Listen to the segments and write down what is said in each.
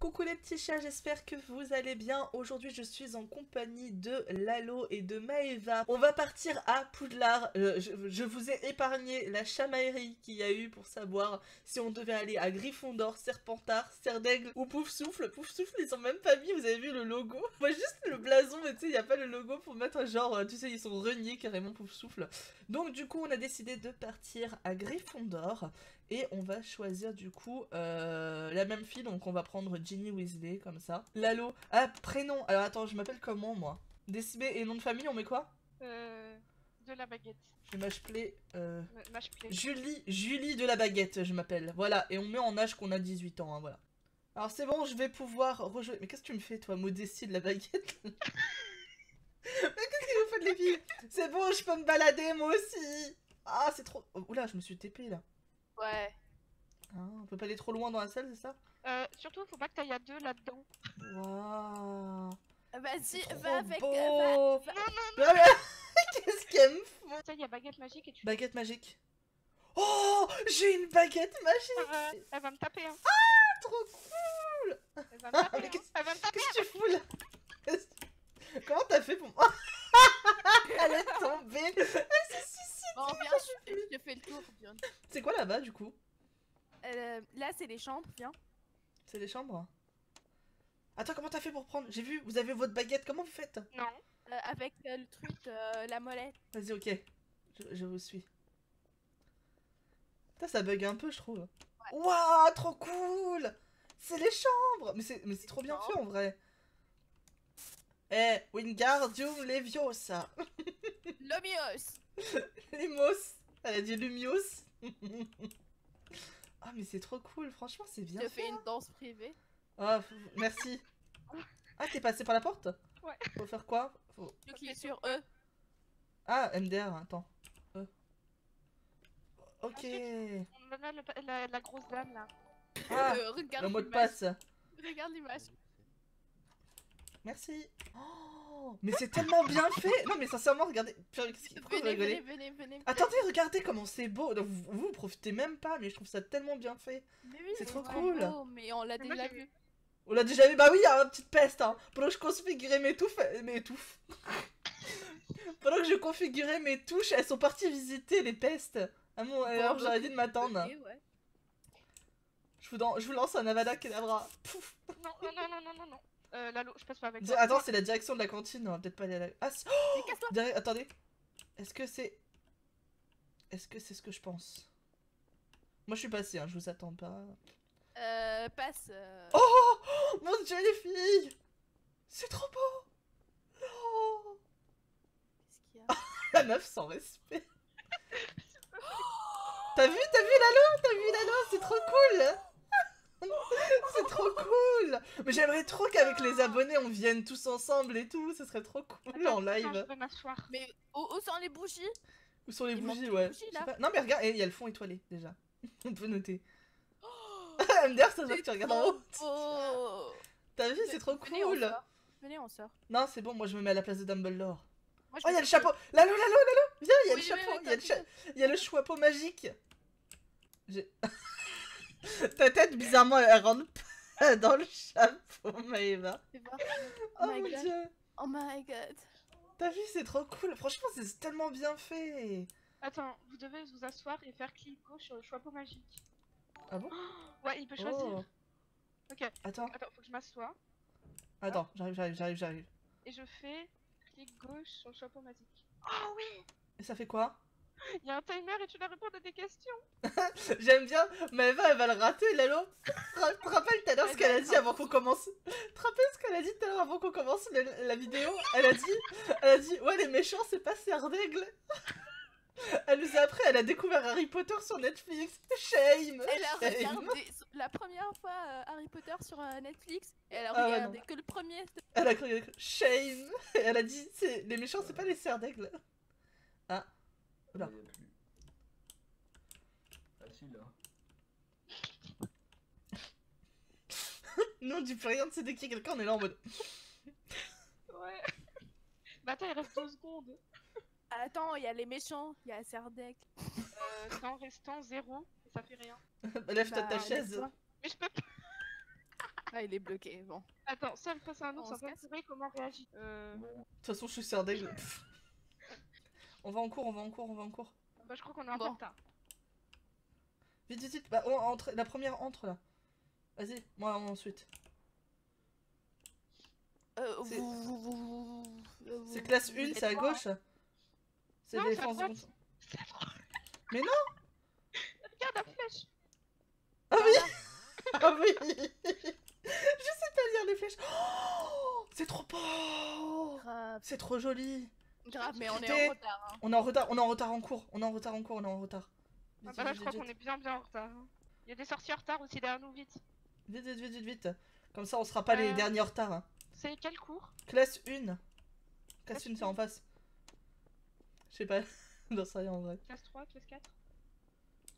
Coucou les petits chats, j'espère que vous allez bien. Aujourd'hui, je suis en compagnie de Lalo et de Maeva. On va partir à Poudlard. Euh, je, vous ai épargné la chamaillerie qu'il y a eu pour savoir si on devait aller à Gryffondor, Serpentard, Serdaigle ou Poufsouffle. Poufsouffle, ils sont même pas mis, vous avez vu le logo? Juste le blason, mais tu sais, il n'y a pas le logo pour mettre genre, tu sais, ils sont reniés carrément Poufsouffle. Donc, du coup, on a décidé de partir à Gryffondor. Et on va choisir du coup euh, la même fille, donc on va prendre Ginny Weasley comme ça. Lalo. Ah, prénom. Alors attends, je m'appelle comment moi? Décibé et nom de famille, on met quoi? Euh. De la baguette. Je vais m'acheter euh. Julie, Julie de la baguette, je m'appelle. Voilà, et on met en âge qu'on a 18 ans, hein, voilà. Alors c'est bon, je vais pouvoir rejouer. Mais qu'est-ce que tu me fais, toi, modestie de la baguette? Mais qu'est-ce que vous faites, les filles C'est bon, je peux me balader, moi aussi Ah, c'est trop... Oh, oula, je me suis TP, là. Ouais. Ah, on peut pas aller trop loin dans la salle, c'est ça? Euh, surtout, faut pas que t'ailles à deux là-dedans. Waouh Vas-y, Trop va avec. beau va- va- Ah, mais- Qu'est-ce qu'elle me fout? Sais, il y a baguette magique et tu. Baguette magique. Oh J'ai une baguette magique Euh, elle va me taper, hein. Trop cool Elle va me taper, hein. qu'est-ce- Elle va me taper. Qu'est-ce que tu fous là? Comment t'as fait pour... Elle est tombée Elle se suicide Bon, viens, je, je te fais le tour. C'est quoi là-bas du coup? Euh, là, c'est les chambres, viens. C'est les chambres? Attends, comment t'as fait pour prendre? J'ai vu, vous avez votre baguette, comment vous faites? Non. Euh, avec euh, le truc, euh, la molette. Vas-y, ok. Je, je vous suis. Putain, ça bug un peu, je trouve. Waouh, trop cool C'est les chambres Mais c'est mais c'est trop bien fait en vrai. Eh, Wingardium Leviosa Lomios Limos Elle a dit Lumios Ah, mais c'est trop cool, franchement, c'est bien Je fait. fais une danse privée. Ah, f- merci. Ah, t'es passé par la porte? Ouais. Faut faire quoi? Faut- Je clique sur E. Ah, MDR, attends. Euh. Ok. On a la, la grosse dame là. Ah, Euh, regarde le mot de passe. Regarde l'image. Merci. Oh, mais c'est tellement bien fait. Non, mais sincèrement, regardez. Venez, rigolez venez, venez, venez. Attendez, regardez comment c'est beau. Donc, Vous, vous profitez même pas, mais je trouve ça tellement bien fait. Mais oui, c'est trop cool. beau, mais on l'a déjà vu. On l'a déjà vu. Bah oui, il y a une petite peste. Hein. Pendant que je configurais mes touffes. Mes touffes. Pendant que je configurais mes touches, elles sont parties visiter les pestes. À mon alors bah, j'aurais dit de m'attendre. Ouais. Je vous, dan- je vous lance un Avada Kedavra. Pouf. Non, non, non, non, non, non, non. Euh, Lalo, je passe pas avec. Attends, c'est la direction de la cantine. On va peut-être pas aller à la. Ah, si- Mais casse-toi Direct- Attendez. Est-ce que c'est. Est-ce que c'est ce que je pense? Moi je suis passé, hein, je vous attends pas. Euh, passe. euh, Oh Mon dieu, les filles C'est trop beau Non Qu'est-ce qu'il y a? La meuf sans respect. T'as vu, t'as vu Lalo T'as vu Lalo C'est trop cool C'est trop cool Mais j'aimerais trop qu'avec les abonnés on vienne tous ensemble et tout, ce serait trop cool Attends, en non, live. je peux m'asseoir. Mais où, où sont les bougies? Où sont les Il bougies, ouais. bougies, là. Non mais regarde, eh, il y a le fond étoilé déjà. on peut noter. MDR, ça se voit que tu regardes en haut. Oh T'as vu, c'est trop Venez, on cool. sort. Venez, on sort. Non, c'est bon, moi je me mets à la place de Dumbledore. Moi, Oh, il y a le chapeau Lalo, Lalo, Lalo Viens, il y a le Oui, chapeau Il y a le, t'as cha- il y a le chapeau magique J'ai- Ta tête, bizarrement, elle rentre pas dans le chapeau, Maëva. Fais voir. Oh, my mon God. dieu Oh my god. T'as vu, c'est trop cool Franchement, c'est tellement bien fait Attends, vous devez vous asseoir et faire clic gauche sur le chapeau magique. Ah bon? Ouais, il peut choisir. Oh. Ok, Attends, attends, faut que je m'assoie. attends, j'arrive, j'arrive, j'arrive, j'arrive. Et je fais clic gauche sur le chapeau magique. Oh oui Et ça fait quoi? Il y a un timer et tu dois répondre à des questions. J'aime bien, Maëva, elle va le rater, Lalo Te rappelles tout à l'heure ce Elle qu'elle a dit avant qu'on commence? Te rappelles ce qu'elle a dit tout à l'heure avant qu'on commence la vidéo? Elle a dit, elle a dit, ouais les méchants c'est pas Serdaigle Elle nous a appris, elle a découvert Harry Potter sur Netflix. Shame. Elle a Shame. regardé la première fois euh, Harry Potter sur euh, Netflix. Et elle a Ah ouais, regardé que le premier. Elle a cru, shame. Et elle a dit, les méchants c'est pas les Serdaigle Ah, Oula. Il y a plus. Facile, hein. nous on dit plus rien, c'est dès qu'il y a quelqu'un on est là en mode Ouais. bah attends, il reste deux secondes. Attends, il y a les méchants, il y a Serdec. Euh, non, restant zéro, ça fait rien. Lève-toi de ta Bah, chaise. Mais je peux pas. Ah, il est bloqué, bon. Attends, seul face à un un casse peu comment réagit Euh. De toute façon, je suis. Pff. On va en cours, on va en cours, on va en cours. Bah, je crois qu'on est un peu Bon. en retard. Vite, vite, vite. Bah, on- entre... La première entre là. Vas-y, moi ensuite. Euh, C'est- vous, vous, vous, vous- vous- C'est vous- classe vous 1, êtes c'est à quoi, gauche. C'est Non, c'est à défenses de droite. contre- Regarde la flèche Ah oui Ah oui Je sais pas lire les flèches. Oh, c'est trop beau Grave, C'est trop joli grave, mais on est en retard. Hein. On est en retard, on est en retard en cours. On est en retard en cours, on est en retard. Ah bah là, vite, je crois qu'on est bien bien en retard. hein. Il y a des sorties en retard aussi derrière nous, vite. vite, vite, vite, vite, vite. Comme ça, on sera pas les Euh. derniers en retard. hein. C'est quel cours? Classe 1. Classe Classe 1, c'est en face. Je sais pas. J'en sais rien en vrai. Classe 3, classe 4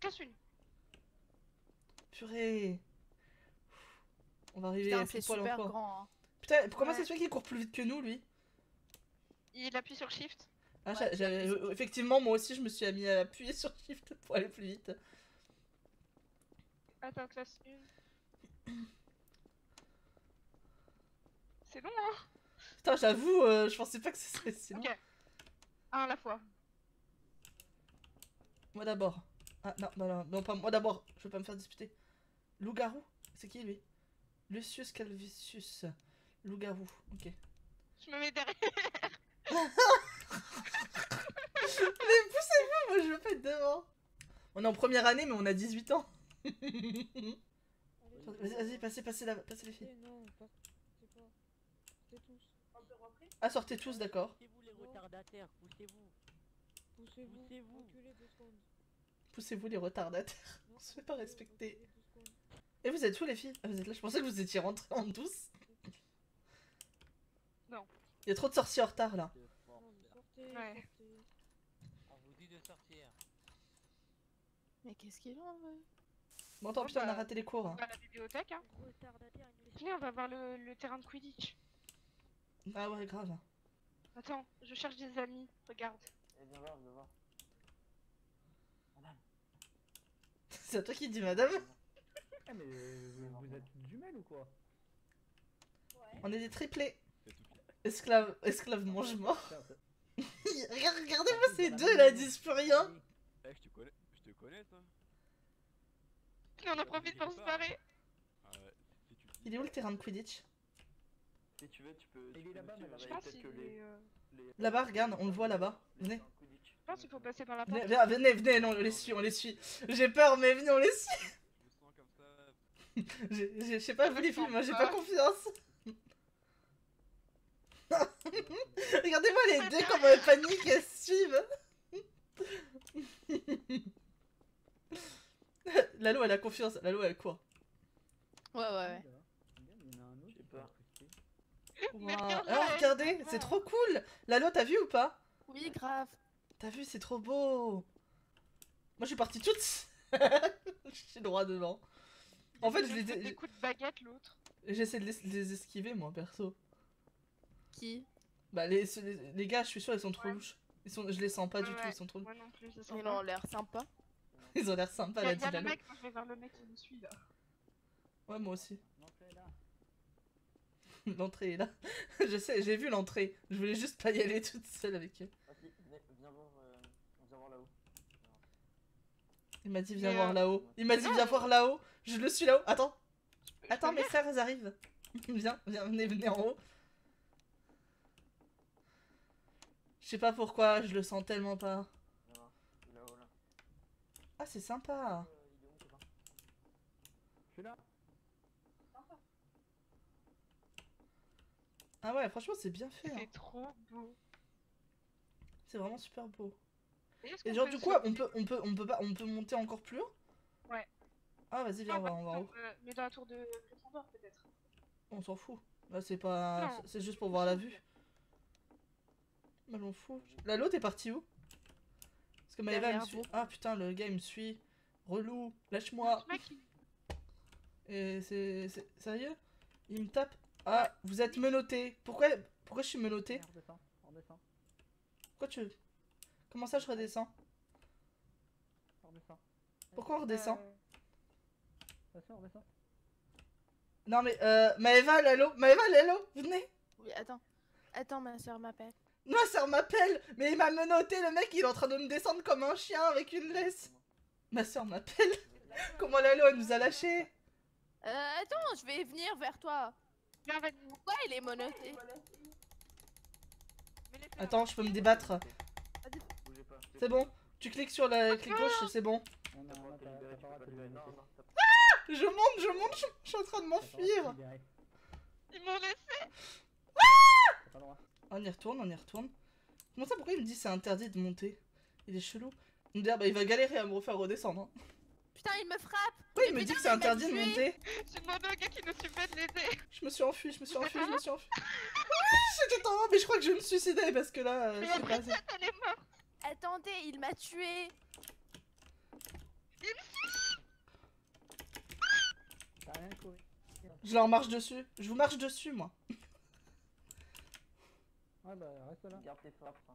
Classe 1. Purée. On va arriver Putain, à c'est super grand. hein. Putain, comment Ouais. se fait qu'il court plus vite que nous, lui? Il appuie sur Shift. Ah, Ouais, euh, Effectivement, moi aussi, je me suis mis à appuyer sur Shift pour aller plus vite. Attends, classe 1. C'est long, hein Putain, j'avoue, euh, je pensais pas que ce serait si long. Ok. Un à la fois. Moi d'abord. Ah non, non, non, non, pas moi d'abord. Je veux pas me faire disputer. Loup-garou C'est qui lui? Lucius Calvisius. Loup-garou, ok. Je me mets derrière. Mais poussez-vous, moi je veux pas être devant. On est en première année, mais on a 18 ans. Vas-y, passez, passez, la... passez les filles. Non, pas... tous. Ah, sortez tous, d'accord. Poussez-vous les retardataires, poussez-vous. Poussez-vous. Poussez-vous. Reculez deux secondes. Poussez-vous les retardataires. Non, On se fait pas respecter. Et vous êtes où les filles? Ah, vous êtes là, je pensais que vous étiez rentrés en douce. Non. Il y a trop de sorciers en retard là. Sortez, Ouais. sortez. On vous dit de sortir. Mais qu'est-ce qu'il en veut? Bon, tant Bon, pis, on a bah, raté les cours. On hein. va à la bibliothèque, hein. Venez, on va voir le, le terrain de Quidditch. Ah ouais, grave. Attends, je cherche des amis. Regarde. Eh, viens voir, viens voir. Madame. C'est à toi qui dis madame Ah mais vous, vous êtes jumelles ou quoi? On est des triplés. Esclaves, esclaves mange-mort. Tiens, ça- Regarde, regardez-moi ces deux là, ils disent plus rien. Eh, je te connais, je te connais, toi on en profite pour se barrer. Ah. Il est où le terrain de Quidditch? Si tu veux, tu peux. Il est là-bas. Je pense que les- euh, les- Là-bas, regarde, on le voit là-bas. Venez. Je pense qu'il faut passer par la Venez, porte. venez, venez, venez, non, on les suit, on les suit. J'ai peur, mais venez, on les suit. Je sais pas, vous les filles, moi j'ai pas confiance. Regardez-moi les deux, comment elles paniquent, elles se suivent. Lalo, elle a confiance, Lalo, elle court. Ouais, ouais, ouais. Il y en a un autre J'ai qui est peur. incrusté. Mais Waouh. regarde, Alors, ouais. regardez, c'est trop cool. Lalo, t'as vu ou pas? Oui, grave. T'as vu, c'est trop beau. Moi, je suis partie toute. je suis droit devant. En fait, je les des coups de baguette, l'autre. j'essaie de les, de les esquiver, moi, perso. Qui Bah, les, les, les gars, je suis sûr, ils sont trop Ouais. louches. Ils sont, je les sens pas du Ouais, tout, ils sont trop Moi non plus, je sens Ils pas. ont l'air sympa. Ils ont l'air sympas, la dit le mec, je vais vers le mec qui nous suit là. Ouais, moi aussi. L'entrée est là. L'entrée est là. je sais, j'ai vu l'entrée. Je voulais juste pas y aller toute seule avec eux. Ok, viens voir, euh, viens voir là-haut. Il m'a dit, viens voir euh, là-haut. Il m'a dit, non, viens voir là-haut. Je le suis là-haut. Attends, Je peux- je attends, mes sœurs, elles arrivent. viens, viens, venez, venez en haut. Je sais pas pourquoi, je le sens tellement pas. Ah, c'est sympa. Euh, là. Ah ouais, franchement, c'est bien fait. hein. C'est trop beau. C'est vraiment super beau. Et genre, du coup, on peut, on peut, on peut pas, on peut monter encore plus haut? Ouais. Ah, vas-y, viens, on va, Non, on va en haut. euh, Mais dans la tour de Gryffondor peut-être. On s'en fout. Là, c'est pas. C'est juste pour voir la vue. Mais je m'en fous. Lalo, t'es parti où? Parce que Maëva me suit. Ah putain, le gars il me suit. Relou, lâche-moi. Et c'est. Sérieux? Il me tape. Ah, vous êtes menotté. Pourquoi, pourquoi je suis menotté? On redescend. On redescend. Pourquoi tu. Comment ça je redescends? On redescend. Pourquoi on redescend? Euh, on redescend. Non mais, euh, Maëva, Lalo, Maëva, Lalo, venez? Oui, attends. Attends, ma soeur m'appelle. Ma soeur m'appelle, mais il m'a menotté, le mec, il est en train de me descendre comme un chien avec une laisse. Ma soeur m'appelle. Comment Lalo, elle nous a lâchés? Euh, attends, je vais venir vers toi. Pourquoi il est laissez-le. Attends, je peux me débattre. C'est bon Tu cliques sur la clic gauche, c'est bon. T'as Je monte, je monte, je, je suis en train de m'enfuir. Ils m'ont laissé. Droit. On y retourne, on y retourne. Comment ça, pourquoi il me dit c'est interdit de monter? Il est chelou. Il me dit, ah bah il va galérer à me refaire redescendre. hein. Putain, il me frappe Pourquoi il me dit que c'est il interdit de monter? J'ai demandé au gars qui nous suivait de l'aider. Je me suis enfui, je me suis enfui, je me suis enfui. J'étais en haut, mais je crois que je vais me suicider parce que là, euh, je sais pas. c'est- Elle est morte. Attendez, il m'a tué T'as rien couru. Je leur marche dessus. Je vous marche dessus, moi. Ouais, bah reste là. Garde tes frappes. hein.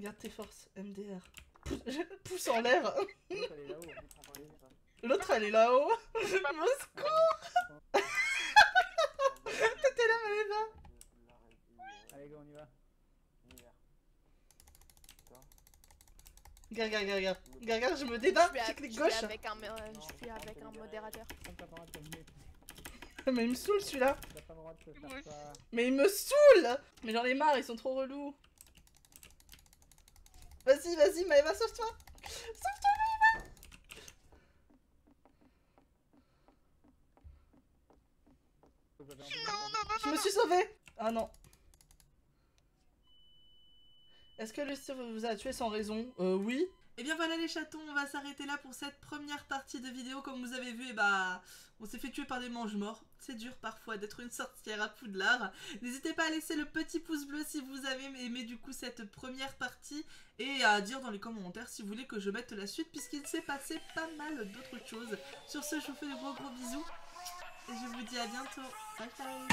Garde tes forces, MDR. Pouce, pouce en l'air. L'autre, elle est là-haut. Là-haut. Au secours T'étais là, Maëva Allez, go, on y va. Regarde, regarde, regarde. Regarde, regarde, je me débat. Je je gauche. avec un, euh, je suis avec un modérateur. Mais il me saoule celui-là. Mais il me saoule Mais j'en ai marre, ils sont trop relous. Vas-y, vas-y, Maëva, sauve-toi Sauve-toi, non, Je me suis sauvée Ah non. Est-ce que le Steve vous a tué sans raison? Euh, oui. Et bien voilà les chatons, on va s'arrêter là pour cette première partie de vidéo. Comme vous avez vu, et bah, on s'est fait tuer par des mange-morts. C'est dur parfois d'être une sorcière à Poudlard. N'hésitez pas à laisser le petit pouce bleu si vous avez aimé du coup cette première partie. Et à dire dans les commentaires si vous voulez que je mette la suite puisqu'il s'est passé pas mal d'autres choses. Sur ce, je vous fais de gros gros bisous. Et je vous dis à bientôt. Bye bye.